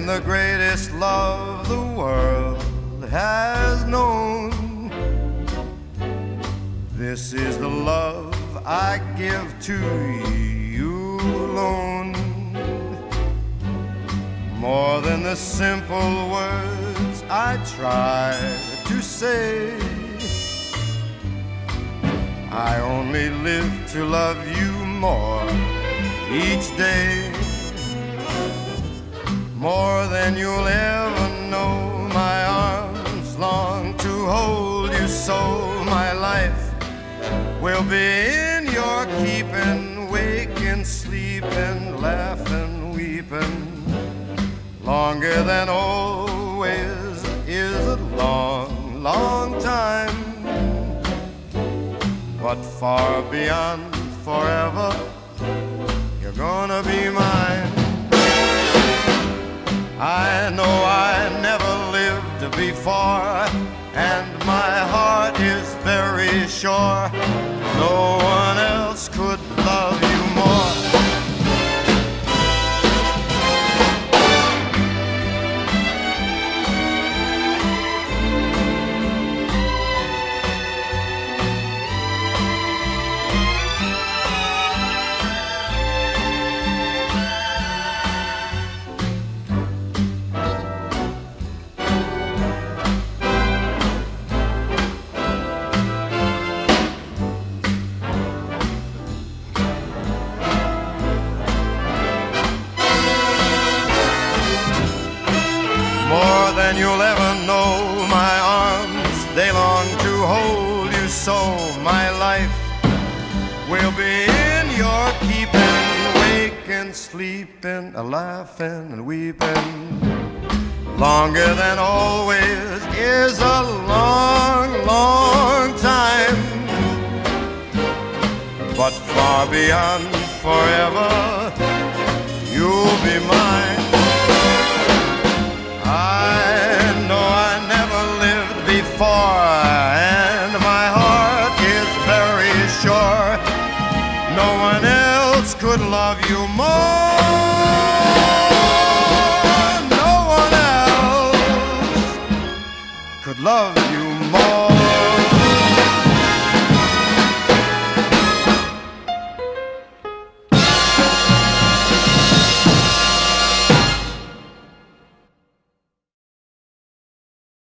than the greatest love the world has known. This is the love I give to you alone. More than the simple words I try to say. I only live to love you more each day. More than you'll ever know. My arms long to hold you so. My life will be in your keeping, waking, sleeping, laughing, weeping. Longer than always is a long, long time. But far beyond forever, you're gonna be mine. Lived Than you'll ever know, my arms, they long to hold you so. My life will be in your keeping, waking, sleeping, laughing and weeping. Longer than always is a long, long time. But far beyond forever, you'll be mine. and my heart is very sure no one else could love you more. No one else could love you.